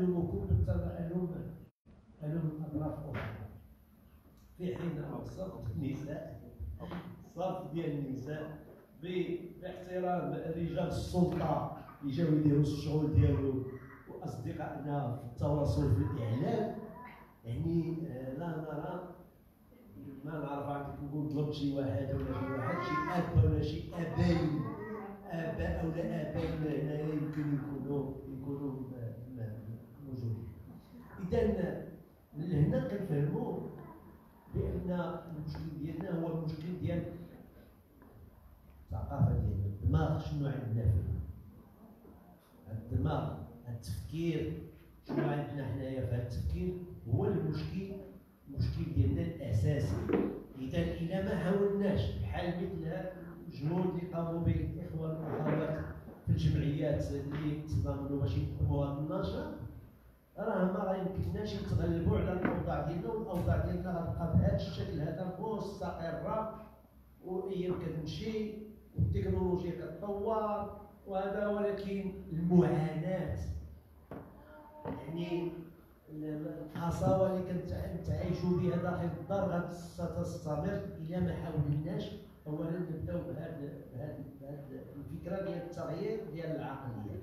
تألمكم بالتألم ألم أطراف أخرى. في حين صرف النساء صرف ديال النساء باحترام رجال السلطة اللي جاو يديروا الشغل ديالو وأصدقائنا في التواصل في الإعلام. يعني آه، لا نرى ما نعرف عندك نقول ضرب شي واحد ولا شي واحد شي أب ولا شي ابين اباء ولا ابين هنايا يمكن يكونوا يكونوا اذا لهنا كنفهموا بأن المشكل ديالنا هو المشكل ديال الثقافة ديالنا الدماغ شنو عندنا فيه؟ الدماغ التفكير شنو عندنا حنايا في التفكير؟ هو المشكل المشكل ديالنا الأساسي. اذا إلى ما حاولناش بحال مثل الجهود اللي قاموا به الاخوه والاخوات في الجمعيات اللي تضامنوا باش يقوموا هذا النشاط راه ما غيمكنناش نتغلبوا على الأوضاع ديالنا والأوضاع ديالنا غتبقى بهذا الشكل هذا مستقره وايام كتمشي والتكنولوجيا كتطور وهذا ولكن المعاناة. يعني القساوه اللي كنتعايشوا بها داخل الدار ستستمر إلى ما حاولناش. اولا نبدأو بهذه الفكرة ديال التغيير ديال العقليه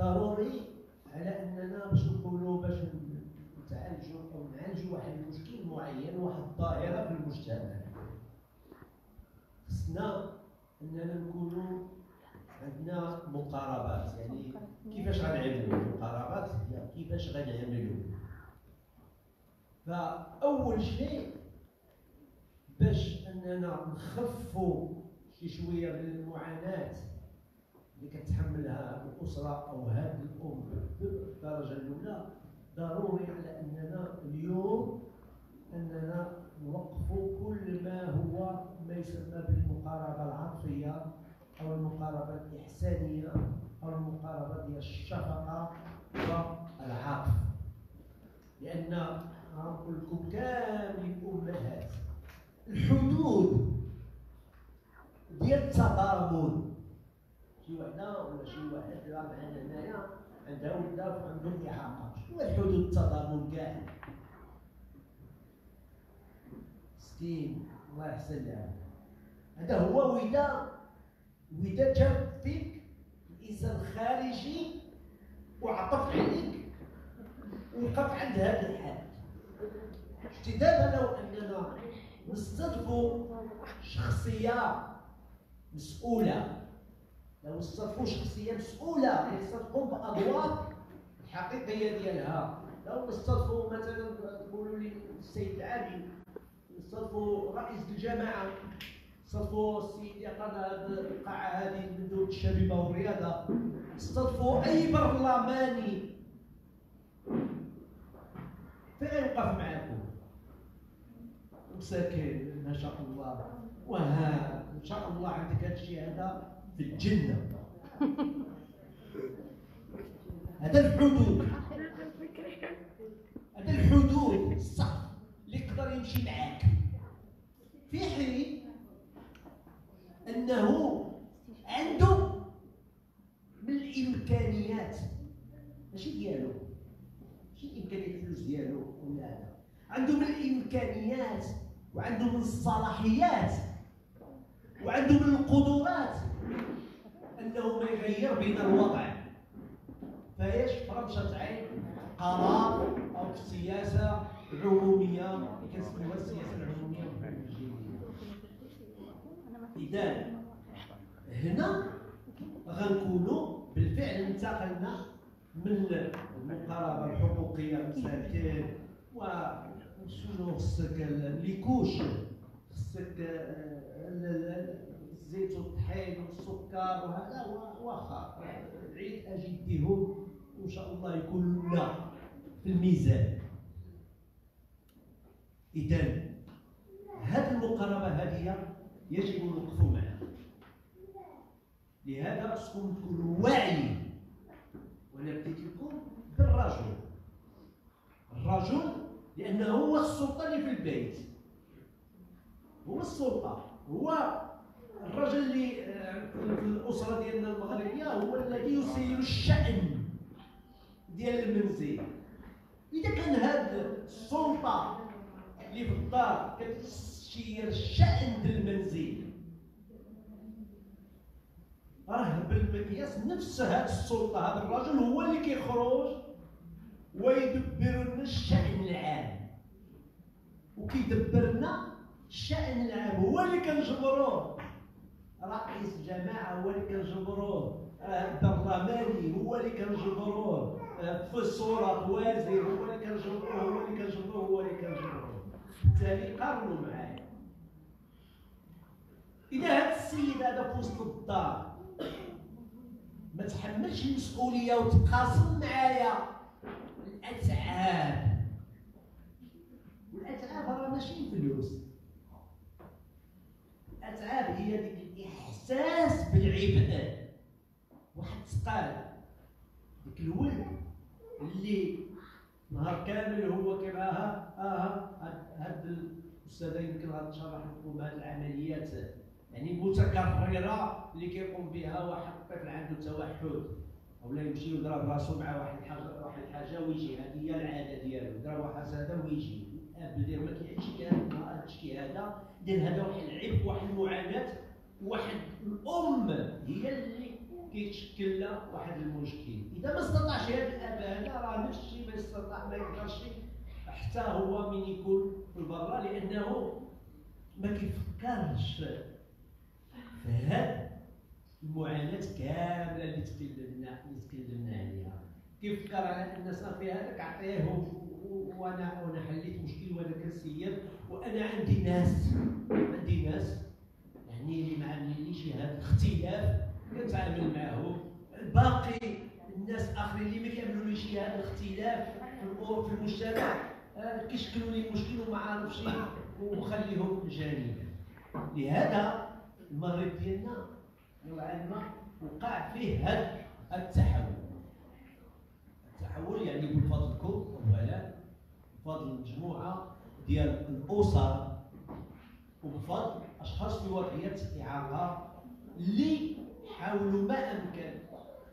ضروري على أننا باش نقولوا باش نتعالجوا أو نعالجوا واحد المشكل معين واحد الظاهره في المجتمع. خصنا أننا نكونوا عندنا مقاربات. يعني كيفاش غنعملوا المقاربات هي كيفاش غنعملوا فأول شيء باش أننا نخفوا شي شوية من المعاناة اللي كتحملها الاسره أو هذه الأم بالدرجة الأولى ضروري على أننا اليوم أننا نوقفوا كل ما هو ما يسمى بالمقاربة العاطفية أو المقاربة الإحسانية أو المقاربة ديال الشفقة والعطف لأن نقول لكم كامل الأمهات الحدود ديال التضامن شي وحده ولا شي واحد معنا هنايا. عندها ولدها وعندهم اعاقه شنو الحدود التضامن كاع. مسكين الله يحسن لها. هذا هو ودا ودا جاب فيك الإنسان الخارجي وعطف عليك ووقف عند هذا الحد شتي لو اننا نستضفوا شخصية مسؤولة. لو نستضفوا شخصية مسؤولة اللي تقوم بأدوار الحقيقية ديالها. لو نستضفوا مثلا نقولوا لي السيد العالي نستضفوا رئيس الجماعة نستضفوا السيد اللي عطانا القاعه هذه من دول الشبيبة والرياضة نستضفوا أي برلماني فين غيوقف معاكم؟ مساكين ما شاء الله. وها إن شاء الله عندك هذا الشيء هذا. في الجنة. هذا الحدود. هذا الحدود. السقف اللي يقدر يمشي معاك. في حين أنه عنده من الامكانيات ماشي ديالو. ماشي امكانيات الفلوس ديالو ولا هذا عنده من الامكانيات وعنده من الصلاحيات وعنده من القدرات أنه ما يغير بين الوضع. فإيش؟ فرمشة عين قرار أو سياسة عمومية كنسميوها السياسة العمومية. إذا هنا غنكونوا بالفعل انتقلنا من المقاربة الحقوقية مساكين وشنو خصك ليكوش خصك الزيت والطحين والسكر وهذا واخا. العيد أجي ديهم وإن شاء الله يكون لنا في الميزان. اذا هذه المقاربه هذه يجب الوقوف معها. لهذا خصكم تكونوا واعيين. وأنا بديت لكم بالرجل. الرجل لأنه هو السلطه اللي في البيت. هو السلطة. هو الرجل اللي آه، في الأسرة ديالنا هو الذي يسير الشأن ديال المنزل. إذا كان هاد السلطة اللي في الدار كتسير الشأن ديال المنزل راه بالمقياس نفس هاد السلطة. هذا الرجل هو اللي كيخرج ويدبر لنا الشأن العام. وكيدبر لنا الشأن العام. هو اللي كنجبروه رئيس الجماعة هو اللي كنجبروه البرلماني هو اللي كنجبروه في صورة وزير هو اللي كنجبروه هو اللي كنجبروه هو اللي كنجبروه بالتالي قارنوا معايا. إذا هذا السيد هذا في وسط الدار ما تحملش المسؤولية وتقاسم معايا الأتعاب. والأتعاب راه ماشي فلوس الأتعاب هي ديك الإحساس بالعبء واحد ثقال ديك الولد اللي نهار كامل هو كيراها آه هاد الأستاذة يمكن غتشرح لكم هاد العمليات. يعني متكررة اللي كيقوم بها واحد الطفل عنده توحد. ولا يمشي يضرب راسو مع واحد الحاجة واحد الحاجة ويجي. هذه هي العادة ديالو. يضرب واحد هذا ويجي. الاب ديالو ما كيعيش هذا الشيء هذا. دير هذا واحد العيب واحد المعاناة. واحد الأم هي اللي كيتشكل له واحد المشكل. إذا ما استطاعش هذا الأب هذا راه نفس الشيء ما استطاع ما يقدرش حتى هو من يكون في البرا لأنه ما كيفكرش. في هذه المعاناة كاملة اللي تكلمنا اللي تكلمنا عليها. كيفكر على أن صافي هذاك عطيه وأنا وأنا حليت مشكل وأنا كنسير وأنا عندي ناس عندي ناس يعني اللي ما عاملينيش هذا الاختلاف كنتعامل معهم باقي الناس الاخرين اللي ما كيعملوليش هذا الاختلاف في المجتمع آه، كيشكلوا لي مشكل وما عارفش وخليهم جانب لهذا المغرب ديالنا العلماء وقع فيه هذا التحول. التحول يعني بفضلكم اولا بفضل مجموعه ديال الاسر وبفضل أشخاص في وضعيه اعاقه اللي حاولوا ما أمكن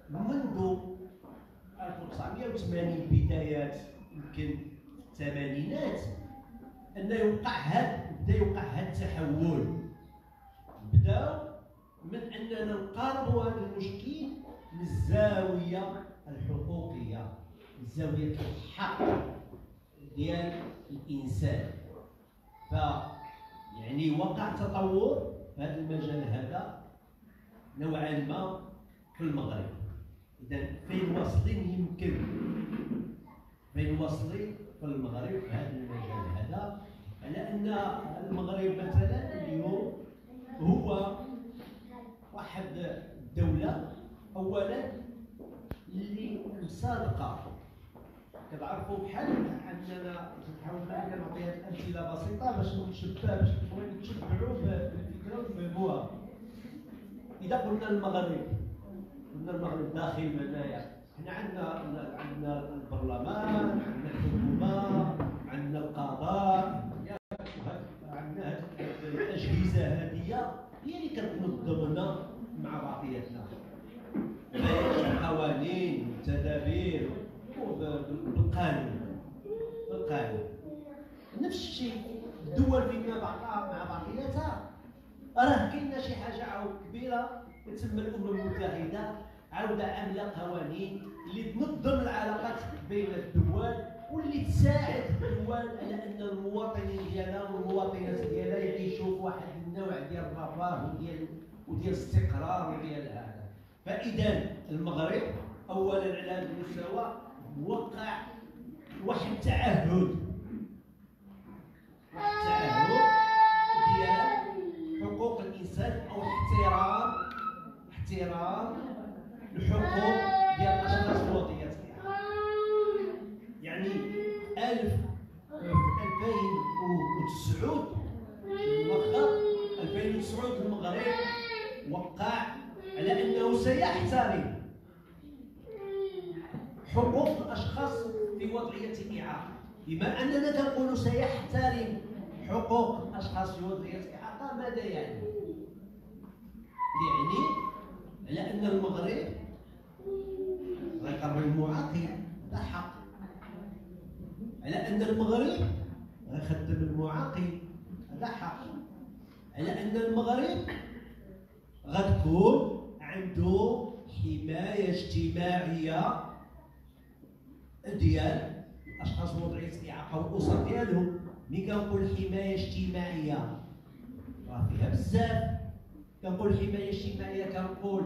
منذ 1980 بدايات يمكن الثمانينات أن يوقع هذا بدا يوقع هذا التحول. بداو من أننا نقاربوا هذا المشكل من الزاويه الحقوقية. زاويه الحق ديال الإنسان. ف يعني وقع تطور في هذا المجال هذا نوعا ما في المغرب. اذا فين واصلين يمكن فين واصلين في المغرب في هذا المجال هذا على أن المغرب مثلا اليوم هو واحد الدولة أولا اللي مصادقة كتعرفوا بحال عندنا نحاول معنا نعطيها أمثلة بسيطة باش نشبه باش تشبعوا بالفكرة وتفهموها إذا قلنا المغرب. قلنا المغرب داخل معناها حنا عندنا عندنا البرلمان عندنا الحكومة عندنا القضاء. عندنا الأجهزة هذه هي اللي كتنظمنا مع بعضياتنا القوانين والتدابير بالقانون. بالقانون. نفس الشيء الدول فيما بعضها مع بعضياتها راه كاينة شي حاجة عاود كبيرة. تسمى الامم المتحدة عاوده عامله قوانين اللي تنظم العلاقات بين الدول واللي تساعد الدول على أن المواطنين ديالها والمواطنات ديالها يعيشوا واحد النوع ديال الرفاه وديال وديال الاستقرار وديال هذا. فإذا المغرب اولا على هذا المستوى وقع واحد التعهد احترام الحقوق ديال الأشخاص الوطنيات يعني ألف ألفين وتسعود واخا 2009 المغرب وقع على أنه سيحترم حقوق الأشخاص في وضعية اعاقه بما أننا نقول سيحترم حقوق الأشخاص في وضعية اعاقه ماذا يعني؟ يعني على إن المغرب غيقرب المعاقل حق. على إن المغرب غيخدم المعاقل حق. على إن المغرب غتكون عنده حماية اجتماعية ديال الأشخاص وضعيه الاعاقه والاسر ديالهم. ملي كنقول حماية اجتماعية راه فيها بزاف كنقول حمايه اجتماعيه كنقول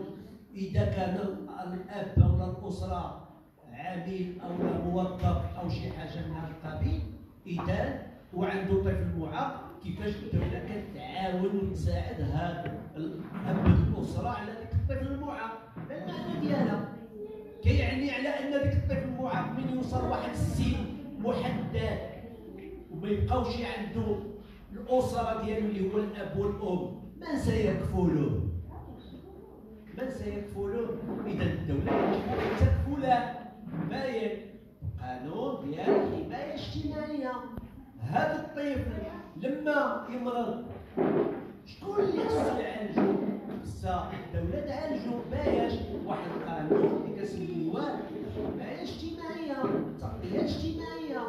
إذا كان الأب أو الأسرة عامل أو موظف أو شي حاجة من هذا القبيل إذا وعنده طفل معاق كيفاش الدولة كتعاون وتساعد هذا الأب الأسرة على ذاك الطفل المعاق؟ المعنى ديالها؟ كيعني على أن ذاك الطفل المعاق من يوصل واحد السن محدد وما يبقاوش عنده الأسرة ديالو اللي هو الأب والأم. من سيكفله من سيكفله إذا الدولة يجب أن تكفله باين قانون ديال الحمايه الاجتماعيه هذا الطفل لما يمرض شكون اللي خصو يعالجو خصها الدولة تعالجو باش واحد القانون اللي كسميوه الحمايه الاجتماعيه التغطيه الاجتماعيه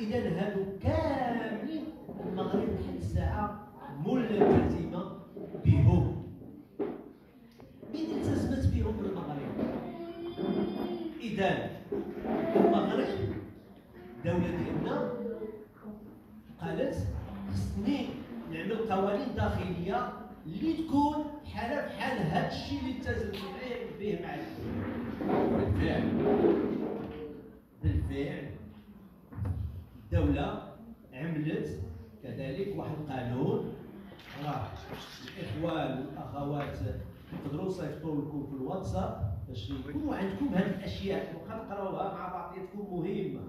إذا هادو كاملين المغرب لحد الساعة ملتزمه بهم مين التزمت بهم المغرب اذا المغرب الدولة ديالنا قالت خصني نعمل قوانين داخلية اللي تكون بحال بحال هذا الشيء اللي التزمت به مع بالفعل. بالفعل. الدولة عملت كذلك واحد القانون راه الاخوان والاخوات يقدروا يصيفطوا لكم في الواتساب باش يكونوا عندكم هذه الأشياء وقد تقراوها مع بعضياتكم مهمة.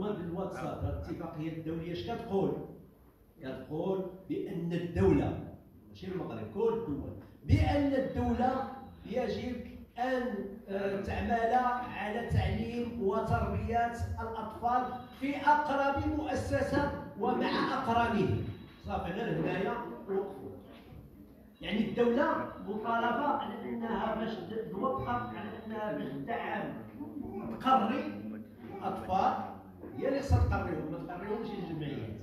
ما بالواتساب الاتفاقيه الدولية اش كتقول؟ كتقول بأن الدولة ماشي المغرب كل الدول بأن الدولة يجب أن آه، تعمل على تعليم وتربية الأطفال في أقرب مؤسسة ومع أقرانهم. صافي غير هنايا وقفوا. يعني الدولة مطالبة على أنها باش توقف على أنها باش تدعم تقري الاطفال هي اللي خصها تقريهم ما تقريهمش الجمعيات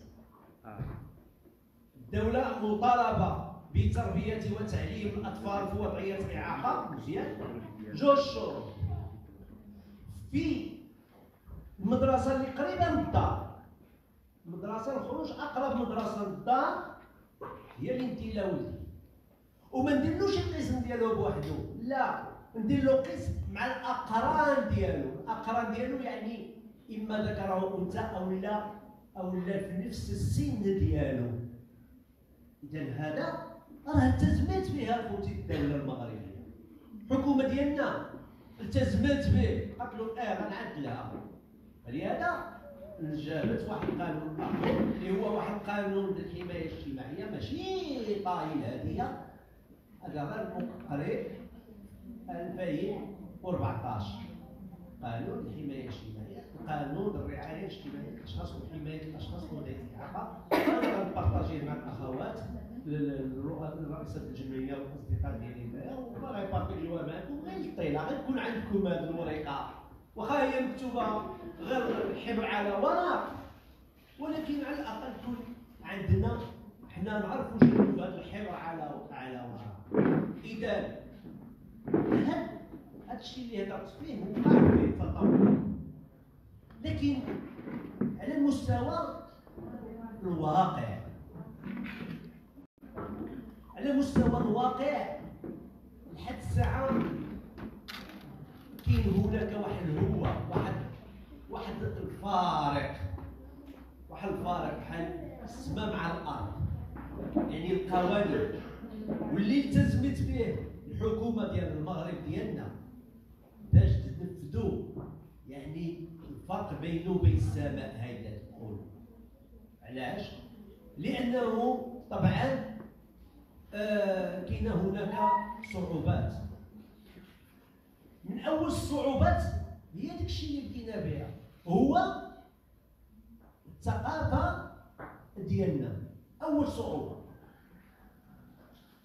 الدولة مطالبة بتربية وتعليم الأطفال في وضعية الاعاقه مزيان. جوج شروط في المدرسة اللي قريبة من الدار. المدرسة الخروج أقرب مدرسة للدار هي اللي ندير لها ولدي وما نديرلوش القسم ديالو بوحدو لا ندير له قسم مع الأقران ديالو. الأقران ديالو يعني إما ذكر أو أنثى أو لا أو لا في نفس السن ديالو. إذا هذا راه التزمت به خوتي الدولة المغربية. الحكومة ديالنا التزمت به قالت له آه غنعدلها فلهذا جابت واحد القانون اخر اللي هو واحد القانون للحماية الاجتماعية. ماشي. طايل هذه. هذا غير قريب 2014 قانون الحمايه الاجتماعية. قانون الرعايه الاجتماعية للأشخاص وحمايه الاشخاص ذوي الاعاقه غنبارطاجيه مع الأخوات رئيسة الجمعية والأصدقاء ديالي. معايا وما غيبارطاجيوها معكم. غير الطيلة غتكون عندكم هذه الورقة. واخا هي مكتوبة غير حبر على ورق. ولكن على الأقل تكون عندنا حنا نعرفوا شنو هذا الحبر على على ورق. إذا هذا الشيء اللي هدرت فيه وقع فيه التطور لكن على المستوى الواقع على مستوى الواقع لحد الساعة كاين هناك واحد الهوة واحد واحد الفارق. واحد الفارق بحال السماء مع الأرض. يعني القوانين. واللي التزمت به الحكومة ديال المغرب ديالنا. باش تنفذوا يعني الفرق بينه وبين السماء هيدا تقول. علاش؟ لأنه طبعا آه، كاين هناك صعوبات. من أول الصعوبات هي داك الشيء اللي بدينا بها هو الثقافة ديالنا. أول صعوبة.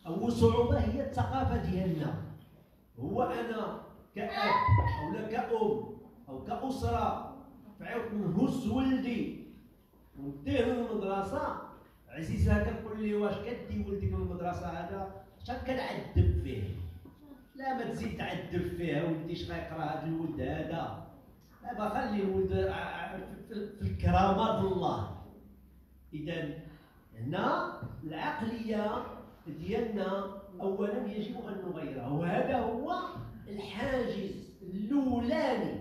أول صعوبة هي الثقافة ديالنا. هو أنا كأب أو كأم أو كأسرة فعاود نهز ولدي. وديه للمدرسه عزيزها كتقول لي واش كدي ولدك للمدرسه هذا؟ شحال كنعذب فيه؟ لا ما تزيد تعذب فيه ولدي اش غيقرا هذا الولد هذا؟ دابا خلي الولد في الكرامة الله. إذا هنا العقلية ديالنا اولا يجب أن نغيرها وهذا هو الحاجز الأولاني.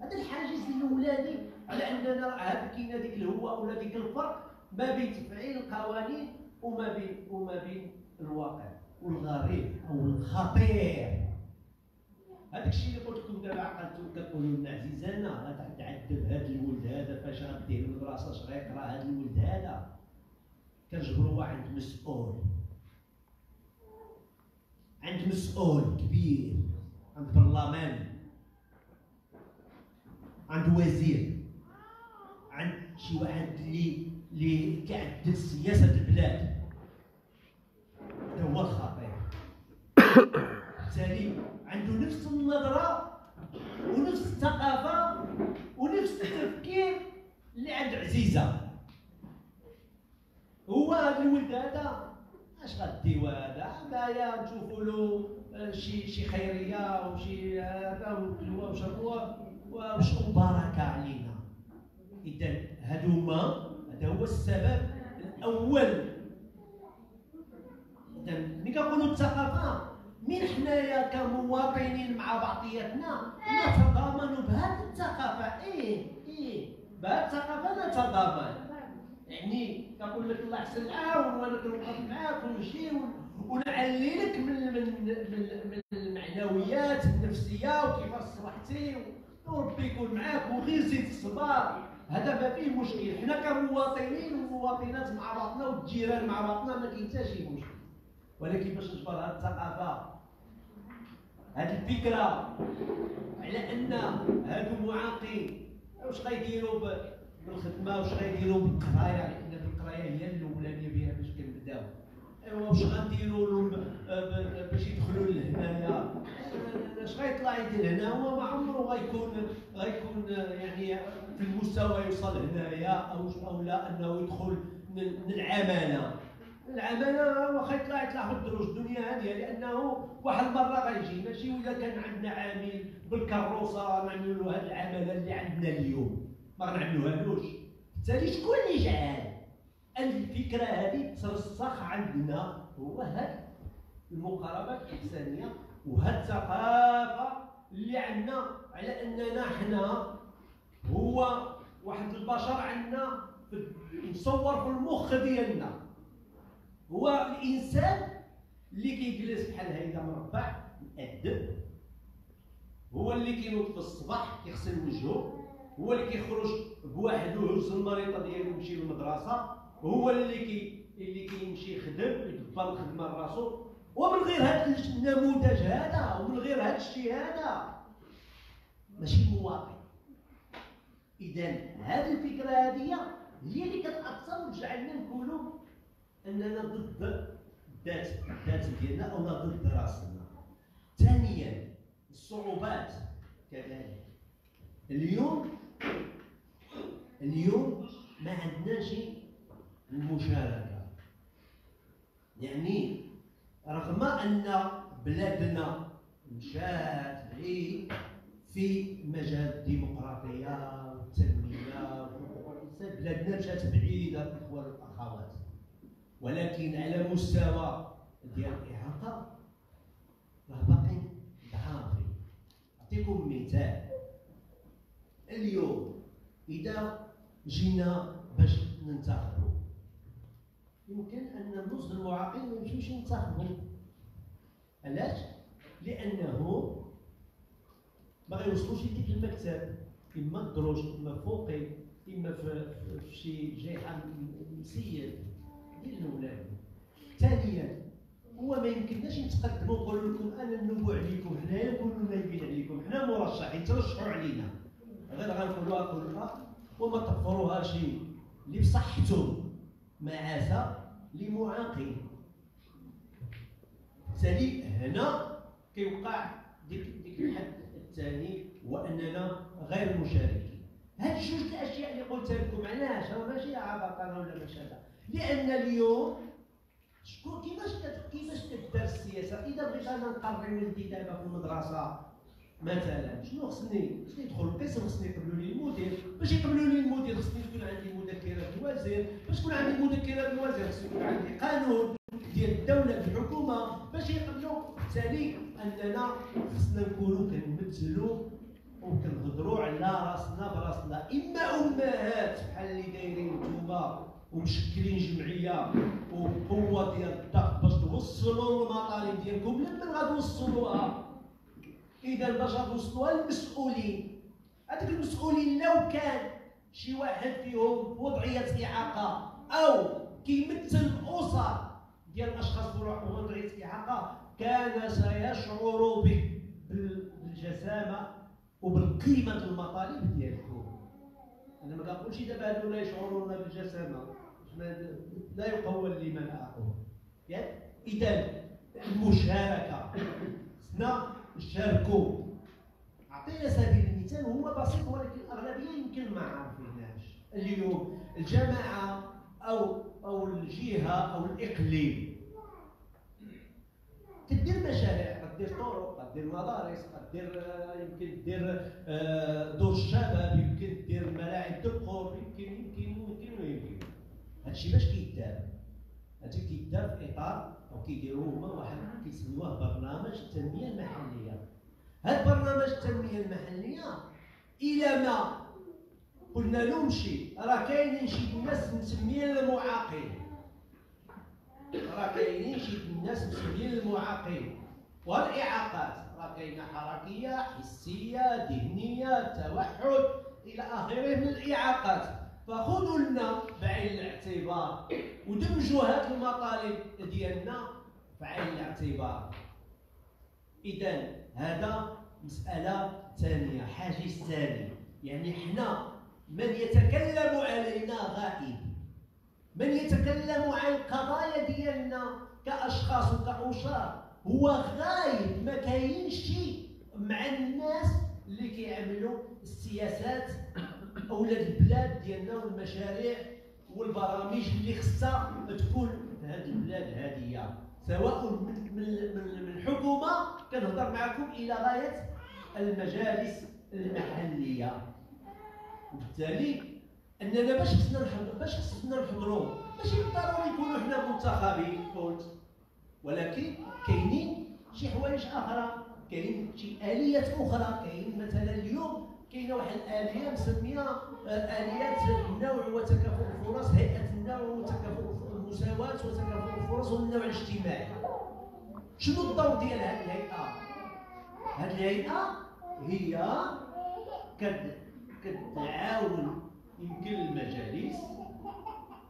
هذا الحاجز الأولاني على أننا هذا كاين هذيك الهوة ولا ديك الفرق ما بين تفعيل القوانين وما بين وما بين الواقع. والغريب أو الخطير. هذاك الشيء اللي قلت لكم دابا عقلتو كتقولوا لنا عزيزانا غتعذب هذا الولد هذا فاش غديه للمدرسه اش غيقرا هذا الولد هذا. كنجبروا واحد مسؤول. عند مسؤول كبير. عند برلمان. عند وزير. عند شي واحد اللي اللي كيعدل سياسة البلاد هذا هو الخطير بالتالي عنده نفس النظره ونفس الثقافه ونفس التفكير اللي عند عزيزة. هو هذا الولد هذا اش غديو هذا حنايا نشوفوا له آه، شي شي خيرية وشي هذا هو وأش بركه علينا. إذا هذوما هذا هو السبب الأول. إذا ملي كنقولوا الثقافة من حنايا كمواطنين مع بعضياتنا نتضامن بهذه الثقافة. إيه. بهذه الثقافه نتضامن يعني كنقول لك الله يحسن العون وأنا كنوقف معاك ونمشي ونعلي لك من من من, المعنويات النفسية وكيفاش صلحتي وربي يكون معاك وغير زيد الصبر هذا ما فيه مشكل. حنا كمواطنين ومواطنات مع بعضنا والجيران مع بعضنا ما كاين حتى شي مشكل. ولكن باش نجبر هذه الثقافة هذه الفكرة على أن هادو معاقين واش غيديروا بالخدمة؟ واش غيديروا بالقراية؟ لأن القرايه هي الاولانيه بها باش كنبداو. أيوا واش غنديروا لهم باش يدخلوا لهنايا اش غيطلع يدير هنا؟ هو ما عمره غيكون غيكون يعني في المستوى يوصل هنايا أو أو لا أنه يدخل من العماله واخا يطلع يطلع الدروج الدنيا هذه لأنه واحد المرة غيجي ماشي ولا كان عندنا عامل بالكروسه نعملوا هذه العماله اللي عندنا اليوم. ما غنعملوهالوش. بالتالي شكون اللي جعل؟ الفكرة هذه ترسخ عندنا هو هاد المقاربة الإحسانية وهاد الثقافة اللي عندنا على أننا حنا هو واحد البشر عندنا مصور في المخ ديالنا. هو الإنسان اللي كيجلس بحال هيدا مربع مؤدب. هو اللي كينوض في الصباح كيغسل وجهه هو اللي كيخرج بوحدو يهز المريضة ديالو يمشي للمدرسة. هو اللي كي اللي كيمشي يخدم يدبر الخدمة لراسو. ومن غير هذا النموذج هذا ومن غير هذا الشيء هذا ماشي مواطن اذا هذه الفكرة هذه هي اللي كتأثر وتجعلنا نقولوا اننا ضد الذات الذات ديالنا أو ضد رأسنا. ثانيا الصعوبات كذلك. اليوم اليوم ما عندناش المشاركه يعني رغم أن بلادنا مشات بعيد في مجال الديمقراطية والتنمية بلادنا مشات بعيدة الاخوان والاخوات ولكن على مستوى ديال الاحاطه راه باقي ضعافي أعطيكم مثال. اليوم إذا جينا باش ننتخبوا يمكن أن النص المعاقين ما يمشيوش ينتخبوا. علاش؟ لأنه ما غيوصلوش لديك المكتب. إما الدروج إما فوقي إما في, شي جهة مسير. ديال الاولاد ثانيا هو ما يمكنناش نتقدموا نقول لكم أنا ننبو عليكم حنايا نكونوا نايبين عليكم حنا مرشحين ترشحوا علينا؟ غير غنقولوها كلها وما تغفروهاش اللي بصحتهم معاسة لمعاقين. بالتالي هنا كيوقع ديك ديك الحد الثاني وأننا غير مشاركين. هاد جوج الاشياء اللي قلت لكم علاش؟ هو ماشي عبطانه ولا هذا لأن اليوم شكون كيفاش كيفاش كدار السياسة؟ إذا بغيت أنا نقرر ولدي دابا في المدرسة مثلا شنو خصني؟ خصني ندخل القسم خصني يقبلوا لي المدير. باش يقبلوا لي المدير خصني تكون عندي مذكرة الوزير. باش تكون عندي مذكرة الوزير خصني يكون عندي قانون ديال الدولة الحكومة. باش يقبلوا. بالتالي أننا خصنا نكونوا كنمثلوا وكنهضروا على رأسنا براسنا إما أمهات بحال اللي دايرين نتوما. ومشكلين جمعية وقوة ديال الضغط باش توصلوا المطالب ديالكم لمن غتوصلوها إذا باش غتوصلوها للمسؤولين هذوك المسؤولين لو كان شي واحد فيهم في وضعية إعاقة أو كيمثل اسر ديال الأشخاص بوضعيه إعاقة كان سيشعر بالجسامة وبالقيمة المطالب ديالكم. أنا ما كنقولش دابا هادو لا يشعرون بالجسامة. لا يقول لمن أقول اذا المشاركة. خصنا نشاركوا اعطينا سبيل المثال وهو بسيط ولكن الأغلبية يمكن ما عارفينهاش اليوم الجماعة أو أو الجهة أو الإقليم. تدير مشاريع دير طرق دير مدارس دير يمكن دير آه، دور الشباب يمكن دير ملاعب القرب يمكن يمكن يمكن ويمكن هادشي باش كيدار هادشي كيدار في إطار أو كيديروا هما واحد كيسميوه برنامج التنميه المحليه هاد برنامج التنميه المحليه إلى ما قلنا لهم شي راه كاينين شي ناس مسميين المعاقين. راه كاينين شي ناس مسميين المعاقين. والإعاقات راه كاينة حركية حسية ذهنية توحد إلى آخره من الإعاقات. فخذوا لنا بعين الاعتبار. ودمجوا هذه المطالب ديالنا في عين الاعتبار. اذا هذا مسألة ثانية حاجز ثاني. يعني حنا من يتكلم علينا غائب. من يتكلم عن القضايا ديالنا كأشخاص وكاسر هو غايب ما كاينش مع الناس اللي كيعملوا السياسات أولاد البلاد ديالنا والمشاريع والبرامج اللي خصها تكون في هذه البلاد هذه سواء من من الحكومة كنهضر معكم إلى غاية المجالس المحلية. وبالتالي أننا باش خصنا نحضر باش خصنا نحضروا. ماشي بالضروري نكونوا حنا منتخبين قلت ولكن كاينين شي حوايج آخرى. كاين شي آليات أخرى. كاين مثلا اليوم كاينة واحد الاليه مسميه آه، اليات النوع وتكافؤ الفرص هيئة النوع وتكافؤ المساواة وتكافؤ الفرص والنوع الاجتماعي. شنو الدور ديال هذه الهيئة؟ هذه الهيئة هي كتعاون يمكن المجالس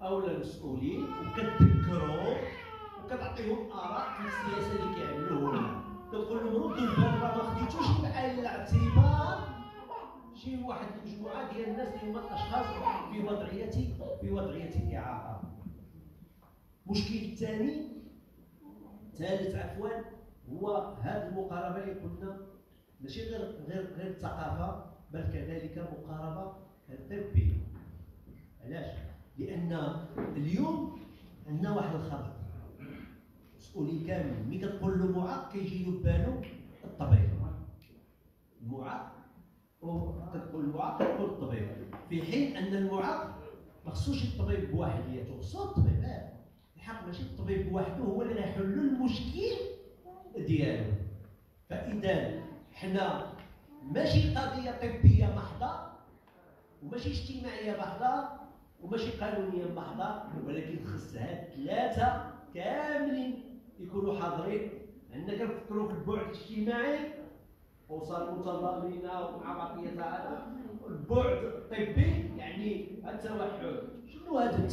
أو المسؤولين وكتذكروا وكتعطيهم آراء في السياسة اللي كيعملوها. كتقول لهم ردوا البال ما خديتوش بعين الاعتبار شي واحد المجموعه ديال الناس اللي هما الأشخاص في وضعيه في وضعيه إعاقة. المشكل الثاني ثالث عفوا هو هذه المقاربة اللي قلنا ماشي غير غير غير الثقافه بل كذلك مقاربة طبية. علاش؟ لأن اليوم عندنا واحد الخلط مسؤولين كامل. ملي كتقول له معاق كيجي له الطبيب. المعاق وكتقول المعاق كتقول الطبيب. في حين أن المعاق ما خصوش الطبيب بوحديته خصو الطبيب. الحق ماشي الطبيب بوحده هو اللي غيحل المشكل ديالو. فإذا حنا ماشي قضية طبية محضه وماشي اجتماعية محضه وماشي قانونية محضه ولكن خص هاد الثلاثه كاملين يكونوا حاضرين. عندنا كنفكروا في البعد الاجتماعي وصل متضامنين مع بقيه البعد الطبي يعني التوحد شنو هذا التوحد